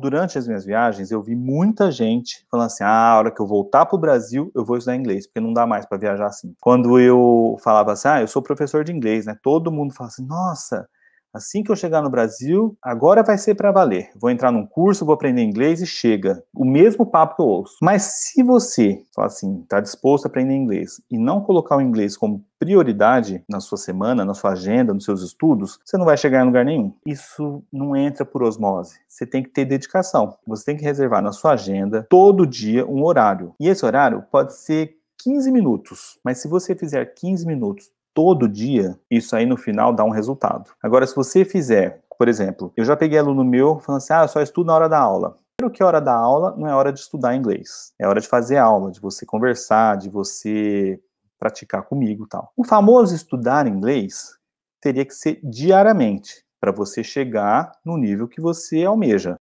Durante as minhas viagens, eu vi muita gente falando assim: ah, a hora que eu voltar para o Brasil, eu vou estudar inglês, porque não dá mais para viajar assim. Quando eu falava assim, ah, eu sou professor de inglês, né? Todo mundo fala assim: nossa, Assim que eu chegar no Brasil, agora vai ser para valer. Vou entrar num curso, vou aprender inglês e chega. O mesmo papo que eu ouço. Mas se você, fala assim, está disposto a aprender inglês e não colocar o inglês como prioridade na sua semana, na sua agenda, nos seus estudos, você não vai chegar em lugar nenhum. Isso não entra por osmose. Você tem que ter dedicação. Você tem que reservar na sua agenda todo dia um horário. E esse horário pode ser 15 minutos, mas se você fizer 15 minutos todo dia, isso aí no final dá um resultado. Agora, se você fizer, por exemplo, eu já peguei aluno meu falando assim, ah, eu só estudo na hora da aula. Primeiro que hora da aula não é hora de estudar inglês, é hora de fazer aula, de você conversar, de você praticar comigo tal. O famoso estudar inglês teria que ser diariamente, para você chegar no nível que você almeja.